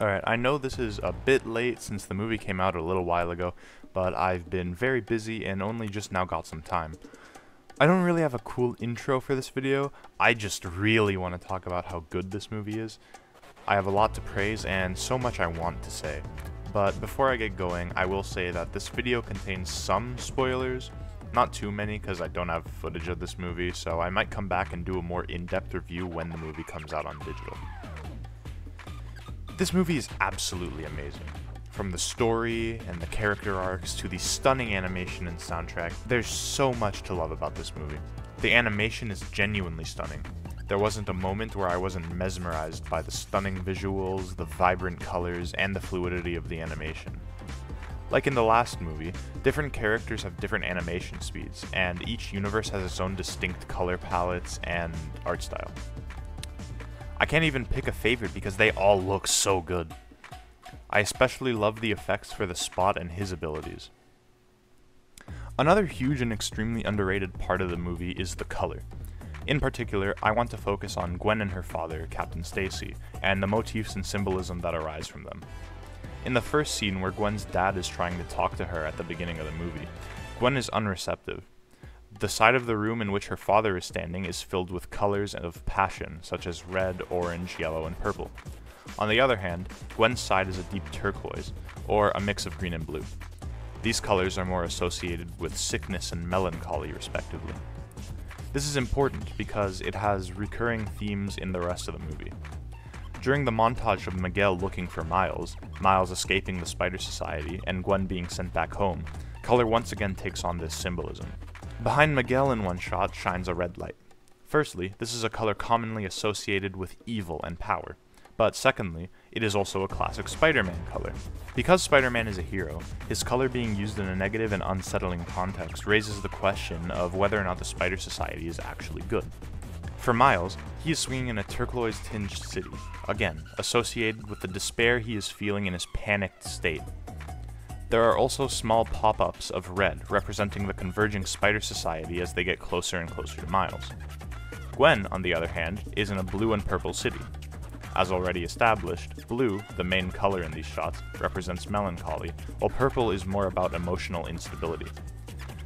Alright, I know this is a bit late since the movie came out a little while ago, but I've been very busy and only just now got some time. I don't really have a cool intro for this video, I just really want to talk about how good this movie is. I have a lot to praise and so much I want to say. But before I get going, I will say that this video contains some spoilers, not too many because I don't have footage of this movie, so I might come back and do a more in-depth review when the movie comes out on digital. This movie is absolutely amazing. From the story and the character arcs to the stunning animation and soundtrack, there's so much to love about this movie. The animation is genuinely stunning. There wasn't a moment where I wasn't mesmerized by the stunning visuals, the vibrant colors, and the fluidity of the animation. Like in the last movie, different characters have different animation speeds, and each universe has its own distinct color palettes and art style. I can't even pick a favorite because they all look so good. I especially love the effects for the Spot and his abilities. Another huge and extremely underrated part of the movie is the color. In particular, I want to focus on Gwen and her father, Captain Stacy, and the motifs and symbolism that arise from them. In the first scene where Gwen's dad is trying to talk to her at the beginning of the movie, Gwen is unreceptive, the side of the room in which her father is standing is filled with colors of passion, such as red, orange, yellow, and purple. On the other hand, Gwen's side is a deep turquoise, or a mix of green and blue. These colors are more associated with sickness and melancholy, respectively. This is important because it has recurring themes in the rest of the movie. During the montage of Miguel looking for Miles, Miles escaping the Spider Society, and Gwen being sent back home, color once again takes on this symbolism. Behind Miguel in one shot shines a red light. Firstly, this is a color commonly associated with evil and power. But secondly, it is also a classic Spider-Man color. Because Spider-Man is a hero, his color being used in a negative and unsettling context raises the question of whether or not the Spider Society is actually good. For Miles, he is swinging in a turquoise-tinged city, again, associated with the despair he is feeling in his panicked state there are also small pop-ups of red, representing the converging Spider Society as they get closer and closer to Miles. Gwen, on the other hand, is in a blue and purple city. As already established, blue, the main color in these shots, represents melancholy, while purple is more about emotional instability.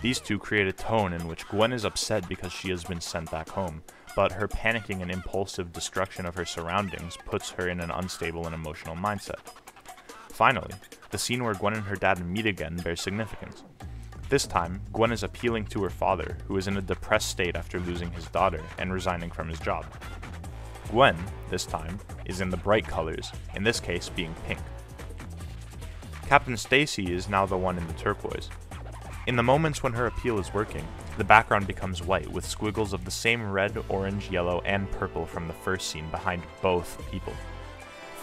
These two create a tone in which Gwen is upset because she has been sent back home, but her panicking and impulsive destruction of her surroundings puts her in an unstable and emotional mindset. Finally, the scene where Gwen and her dad meet again bears significance. This time, Gwen is appealing to her father, who is in a depressed state after losing his daughter and resigning from his job. Gwen, this time, is in the bright colors, in this case being pink. Captain Stacy is now the one in the turquoise. In the moments when her appeal is working, the background becomes white with squiggles of the same red, orange, yellow, and purple from the first scene behind both people.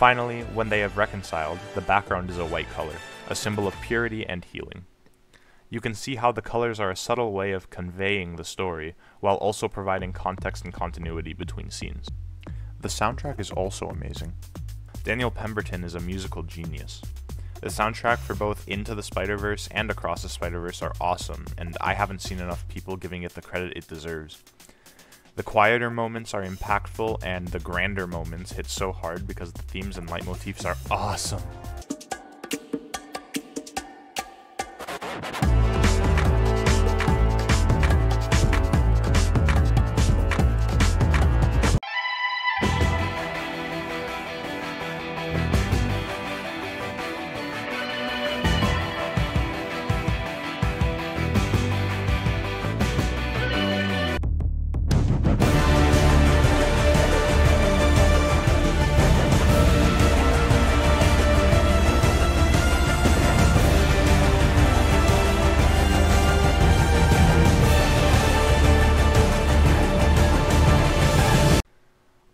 Finally, when they have reconciled, the background is a white color, a symbol of purity and healing. You can see how the colors are a subtle way of conveying the story, while also providing context and continuity between scenes. The soundtrack is also amazing. Daniel Pemberton is a musical genius. The soundtrack for both Into the Spider Verse and Across the Spider Verse are awesome, and I haven't seen enough people giving it the credit it deserves. The quieter moments are impactful, and the grander moments hit so hard because the themes and leitmotifs are awesome.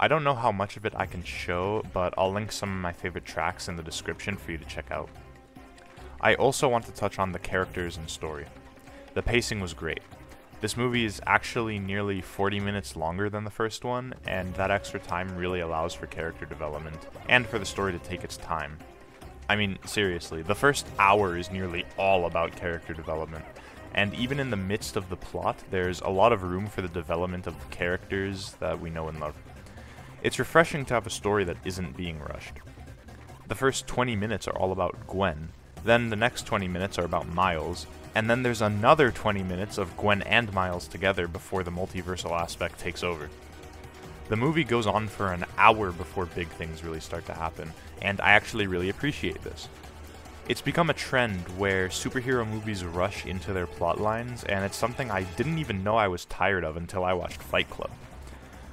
I don't know how much of it I can show, but I'll link some of my favorite tracks in the description for you to check out. I also want to touch on the characters and story. The pacing was great. This movie is actually nearly 40 minutes longer than the first one, and that extra time really allows for character development, and for the story to take its time. I mean, seriously, the first hour is nearly all about character development, and even in the midst of the plot, there's a lot of room for the development of the characters that we know and love. It's refreshing to have a story that isn't being rushed. The first 20 minutes are all about Gwen, then the next 20 minutes are about Miles, and then there's another 20 minutes of Gwen and Miles together before the multiversal aspect takes over. The movie goes on for an hour before big things really start to happen, and I actually really appreciate this. It's become a trend where superhero movies rush into their plot lines, and it's something I didn't even know I was tired of until I watched Fight Club.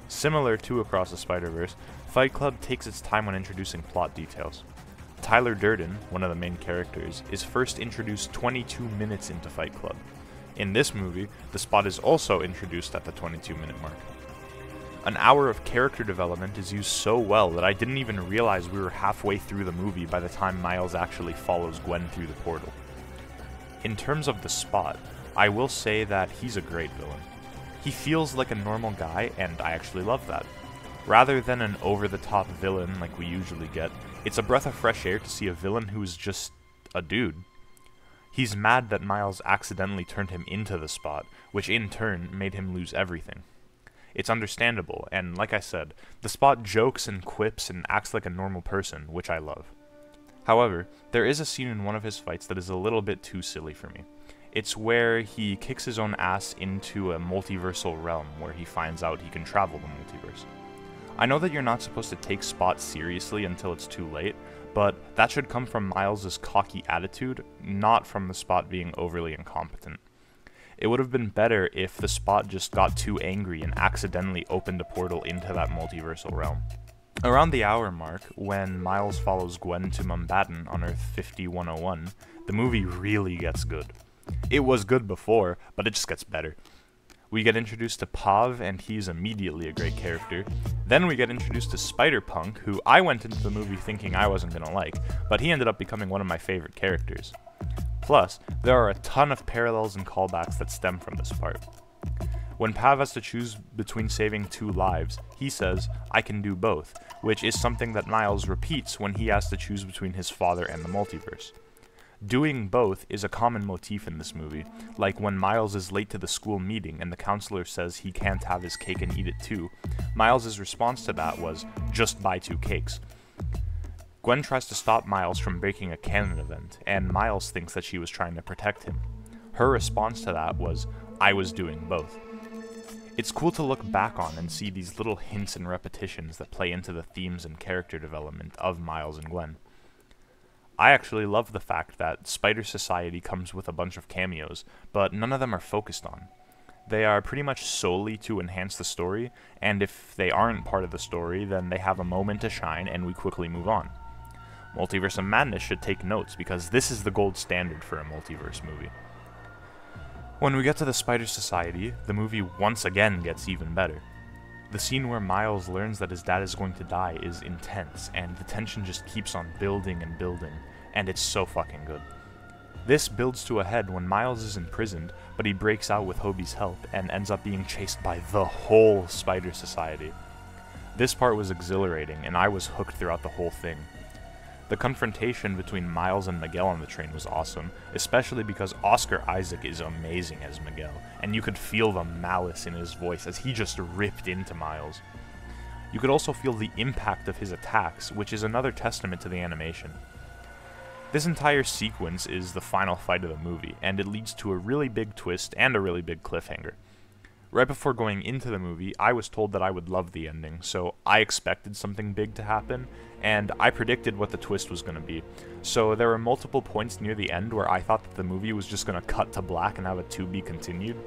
Similar to Across the Spider Verse, Fight Club takes its time when introducing plot details. Tyler Durden, one of the main characters, is first introduced 22 minutes into Fight Club. In this movie, the spot is also introduced at the 22 minute mark. An hour of character development is used so well that I didn't even realize we were halfway through the movie by the time Miles actually follows Gwen through the portal. In terms of the spot, I will say that he's a great villain. He feels like a normal guy, and I actually love that. Rather than an over the top villain like we usually get, it's a breath of fresh air to see a villain who's just a dude. He's mad that Miles accidentally turned him into the spot, which in turn made him lose everything. It's understandable, and like I said, the spot jokes and quips and acts like a normal person, which I love. However, there is a scene in one of his fights that is a little bit too silly for me. It's where he kicks his own ass into a multiversal realm where he finds out he can travel the multiverse. I know that you're not supposed to take Spot seriously until it's too late, but that should come from Miles' cocky attitude, not from the Spot being overly incompetent. It would have been better if the Spot just got too angry and accidentally opened a portal into that multiversal realm. Around the hour mark, when Miles follows Gwen to Mumbattan on Earth 5101, the movie really gets good. It was good before, but it just gets better. We get introduced to Pav, and he's immediately a great character. Then we get introduced to Spider Punk, who I went into the movie thinking I wasn't gonna like, but he ended up becoming one of my favorite characters. Plus, there are a ton of parallels and callbacks that stem from this part. When Pav has to choose between saving two lives, he says, I can do both, which is something that Miles repeats when he has to choose between his father and the multiverse. Doing both is a common motif in this movie, like when Miles is late to the school meeting and the counselor says he can't have his cake and eat it too. Miles' response to that was, just buy two cakes, Gwen tries to stop Miles from breaking a canon event, and Miles thinks that she was trying to protect him. Her response to that was, I was doing both. It's cool to look back on and see these little hints and repetitions that play into the themes and character development of Miles and Gwen. I actually love the fact that Spider Society comes with a bunch of cameos, but none of them are focused on. They are pretty much solely to enhance the story, and if they aren't part of the story, then they have a moment to shine and we quickly move on. Multiverse of Madness should take notes because this is the gold standard for a multiverse movie. When we get to the Spider Society, the movie once again gets even better. The scene where Miles learns that his dad is going to die is intense, and the tension just keeps on building and building, and it's so fucking good. This builds to a head when Miles is imprisoned, but he breaks out with Hobie's help and ends up being chased by the whole Spider Society. This part was exhilarating, and I was hooked throughout the whole thing. The confrontation between Miles and Miguel on the train was awesome, especially because Oscar Isaac is amazing as Miguel, and you could feel the malice in his voice as he just ripped into Miles. You could also feel the impact of his attacks, which is another testament to the animation. This entire sequence is the final fight of the movie, and it leads to a really big twist and a really big cliffhanger. Right before going into the movie, I was told that I would love the ending, so I expected something big to happen, and I predicted what the twist was going to be. So there were multiple points near the end where I thought that the movie was just going to cut to black and have a to be continued.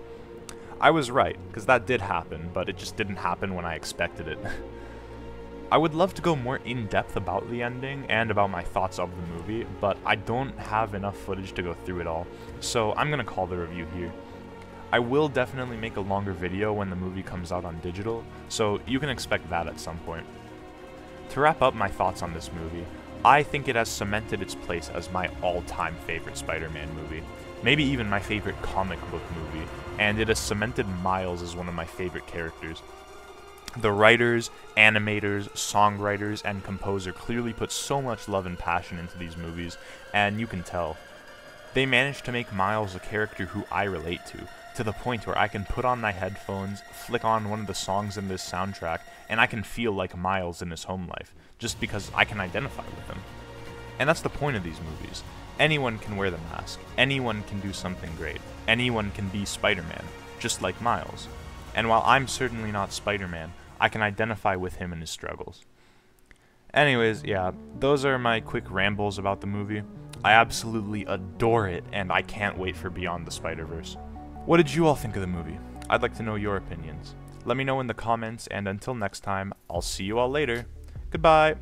I was right, because that did happen, but it just didn't happen when I expected it. I would love to go more in depth about the ending and about my thoughts of the movie, but I don't have enough footage to go through it all, so I'm going to call the review here. I will definitely make a longer video when the movie comes out on digital, so you can expect that at some point. To wrap up my thoughts on this movie, I think it has cemented its place as my all-time favorite Spider-Man movie, maybe even my favorite comic book movie, and it has cemented Miles as one of my favorite characters. The writers, animators, songwriters, and composer clearly put so much love and passion into these movies, and you can tell. They managed to make Miles a character who I relate to, to the point where I can put on my headphones, flick on one of the songs in this soundtrack, and I can feel like Miles in his home life, just because I can identify with him. And that's the point of these movies. Anyone can wear the mask. Anyone can do something great. Anyone can be Spider-Man, just like Miles. And while I'm certainly not Spider-Man, I can identify with him and his struggles. Anyways, yeah, those are my quick rambles about the movie. I absolutely adore it, and I can't wait for Beyond the Spider-Verse. What did you all think of the movie? I'd like to know your opinions. Let me know in the comments, and until next time, I'll see you all later. Goodbye!